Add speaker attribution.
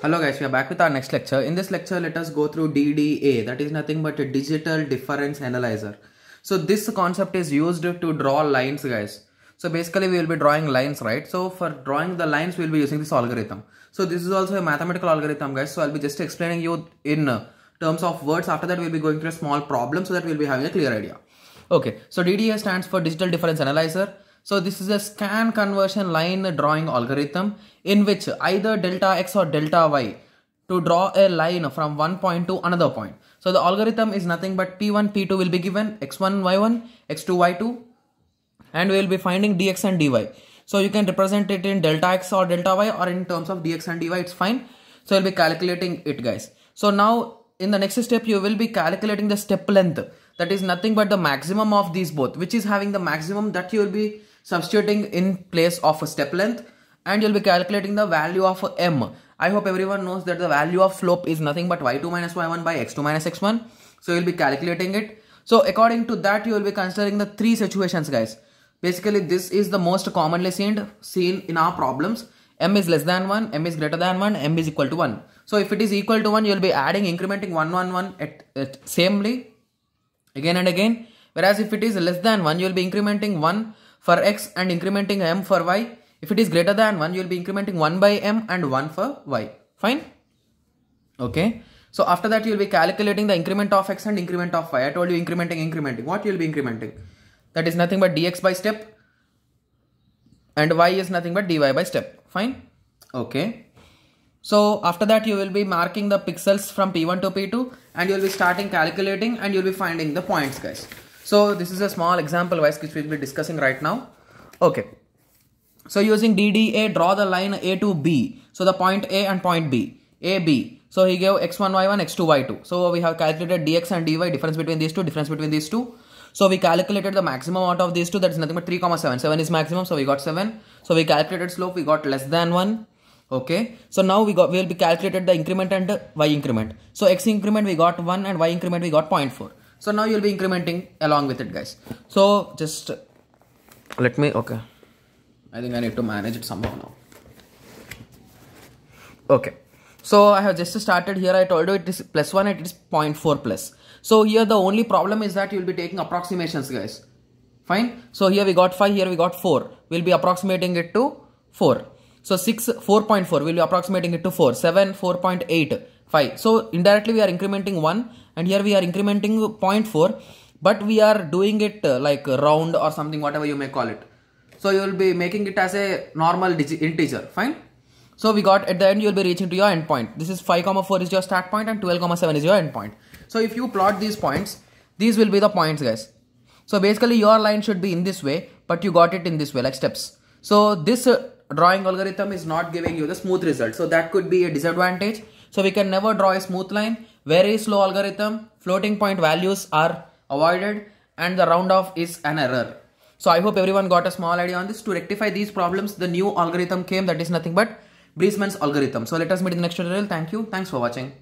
Speaker 1: Hello guys, we are back with our next lecture. In this lecture, let us go through DDA, that is nothing but a digital difference analyzer. So this concept is used to draw lines guys. So basically we will be drawing lines, right? So for drawing the lines, we will be using this algorithm. So this is also a mathematical algorithm guys. So I'll be just explaining you in terms of words. After that, we'll be going through a small problem so that we'll be having a clear idea. Okay, so DDA stands for digital difference analyzer. So this is a scan conversion line drawing algorithm in which either delta x or delta y to draw a line from one point to another point. So the algorithm is nothing but p1, p2 will be given x1, y1, x2, y2 and we will be finding dx and dy. So you can represent it in delta x or delta y or in terms of dx and dy it's fine. So you'll be calculating it guys. So now in the next step you will be calculating the step length that is nothing but the maximum of these both which is having the maximum that you will be substituting in place of a step length and you'll be calculating the value of m. I hope everyone knows that the value of slope is nothing but y2 minus y1 by x2 minus x1. So you'll be calculating it. So according to that, you will be considering the three situations guys. Basically, this is the most commonly seen, seen in our problems. m is less than 1, m is greater than 1, m is equal to 1. So if it is equal to 1, you'll be adding, incrementing 1, 1, 1 at, at samely again and again. Whereas if it is less than 1, you'll be incrementing 1 for x and incrementing m for y. If it is greater than 1, you will be incrementing 1 by m and 1 for y. Fine? Okay. So after that, you will be calculating the increment of x and increment of y. I told you incrementing, incrementing. What you will be incrementing? That is nothing but dx by step and y is nothing but dy by step. Fine? Okay. So after that, you will be marking the pixels from P1 to P2 and you will be starting calculating and you will be finding the points guys. So this is a small example wise which we will be discussing right now. Okay. So using DDA, draw the line A to B. So the point A and point B. A, B. So he gave x1, y1, x2, y2. So we have calculated dx and dy, difference between these two, difference between these two. So we calculated the maximum out of these two, that is nothing but 3, comma 7. 7 is maximum, so we got 7. So we calculated slope, we got less than 1. Okay. So now we got, we will be calculated the increment and y increment. So x increment we got 1 and y increment we got 0.4. So now you'll be incrementing along with it guys. So just let me, okay. I think I need to manage it somehow now. Okay. So I have just started here. I told you it is plus 1, it is 0.4 plus. So here the only problem is that you will be taking approximations guys. Fine. So here we got 5, here we got 4. We'll be approximating it to 4. So 6, 4.4, we'll be approximating it to 4. 7, 4.8, 5. So indirectly we are incrementing 1 and here we are incrementing 0.4 but we are doing it uh, like round or something whatever you may call it. So you will be making it as a normal integer. Fine? So we got at the end you will be reaching to your endpoint. This is 5 comma 4 is your start point and 12 comma 7 is your endpoint so if you plot these points these will be the points guys. So basically your line should be in this way but you got it in this way like steps. So this uh, drawing algorithm is not giving you the smooth result. So that could be a disadvantage so we can never draw a smooth line very slow algorithm, floating point values are avoided and the round off is an error. So I hope everyone got a small idea on this. To rectify these problems, the new algorithm came that is nothing but Bresenham's algorithm. So let us meet in the next tutorial. Thank you. Thanks for watching.